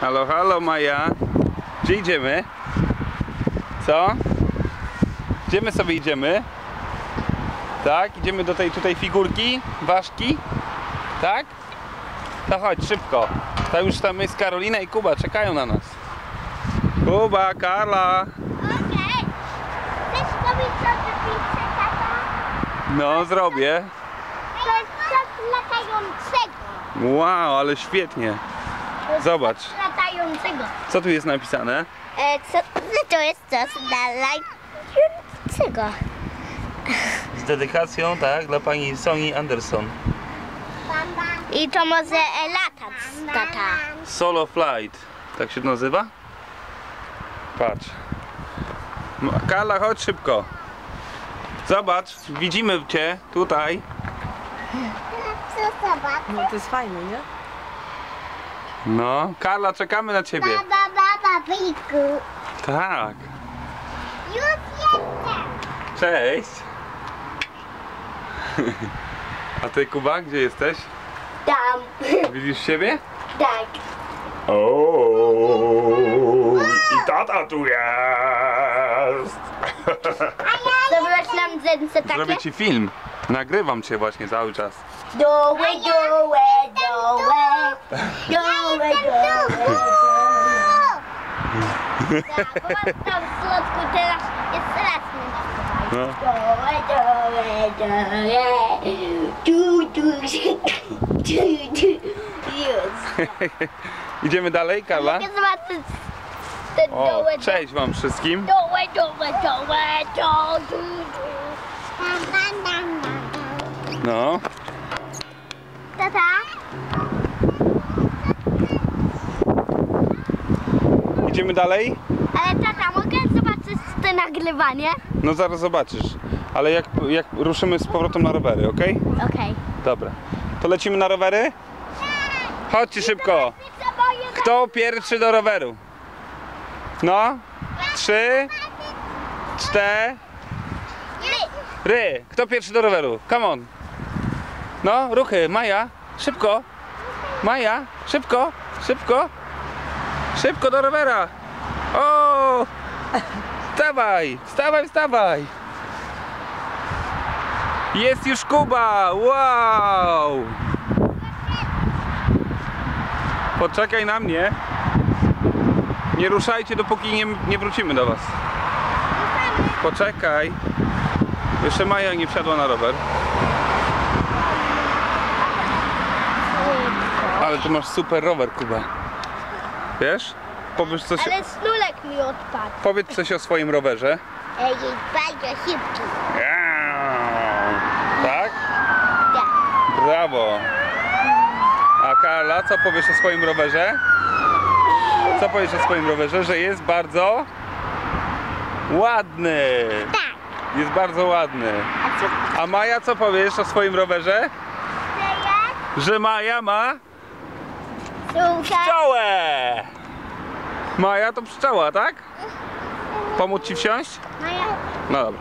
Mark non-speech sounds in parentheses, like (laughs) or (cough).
Halo, halo Maja. Gdzie idziemy? Co? Gdzie my sobie idziemy? Tak? Idziemy do tej tutaj figurki? Ważki? Tak? To chodź, szybko. To już tam jest Karolina i Kuba, czekają na nas. Kuba, Karla. Okej. Chcesz zrobić sobie pizzę, tata? No, zrobię. To jest coś latającego. Wow, ale świetnie. Zobacz. latającego. Co tu jest napisane? E, co, to jest coś latającego. Z dedykacją, tak, dla pani Sony Anderson. I to może e, latać, tata. Solo Flight. Tak się nazywa? Patrz. Karla, chodź szybko. Zobacz, widzimy cię tutaj. No to jest fajne, nie? No, Karla, czekamy na ciebie. Baba, baba, biku. Tak. Już jestem. Cześć. A ty, Kuba, gdzie jesteś? Tam. Widzisz siebie? Tak. O, i tata tu jest. Zrobiłaś nam takie? Zrobię ci film. Nagrywam cię właśnie cały czas. Dołe, dołe, dołe. Dołe, (laughs) dołe, Tak, bo masz tam w teraz No. Tu. Już. Idziemy dalej, Karla? O, cześć wam wszystkim. No, Tata? Idziemy dalej? Ale tata, mogę zobaczyć te nagrywanie? No zaraz zobaczysz. Ale jak, jak ruszymy z powrotem na rowery, ok? Okej. Dobra. To lecimy na rowery? Chodźcie szybko. Kto pierwszy do roweru? No. Trzy. Cztery. Kto pierwszy do roweru? Come on. No, ruchy. Maja. Szybko. Maja. Szybko. Szybko. Szybko do rowera. O! Wstawaj. Wstawaj, wstawaj. Jest już Kuba! Wow! Poczekaj na mnie. Nie ruszajcie dopóki nie, nie wrócimy do was. Poczekaj. Jeszcze Maja nie wsiadła na rower. Ale ty masz super rower, Kuba. Wiesz? Powiedz coś, Ale snulek mi odpadł. powiedz coś o swoim rowerze. Ej, jest bardzo szybki. Tak? Tak. Brawo. A Karla, co powiesz o swoim rowerze? Co powiesz o swoim rowerze? Że jest bardzo ładny. Tak. Jest bardzo ładny. A Maja, co powiesz o swoim rowerze? Że Maja ma pszczołę. Maja to pszczoła, tak? Pomóc ci wsiąść? Maja. No dobra.